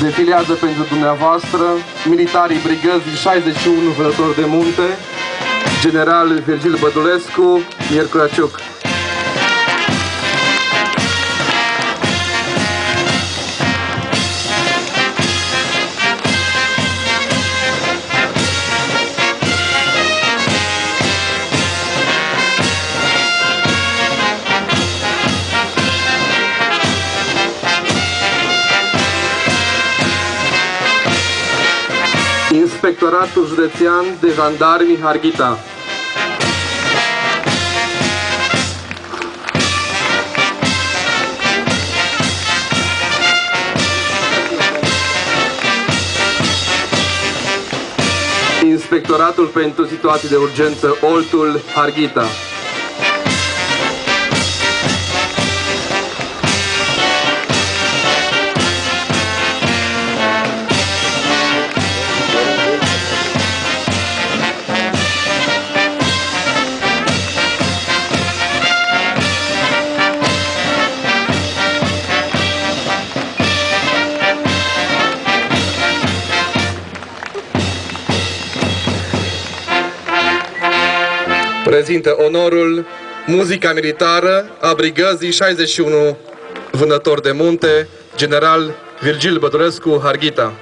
defilează pentru dumneavoastră militarii brigăzii 61 Vânători de Munte, general Virgil Bădulescu, Miercurea Ciuc. Inspectoratul Județean de Jandarmi Harghita. Inspectoratul pentru situații de urgență Oltul Harghita. Prezintă onorul muzica militară a brigăzii 61 Vânător de Munte, general Virgil Bădurescu Harghita.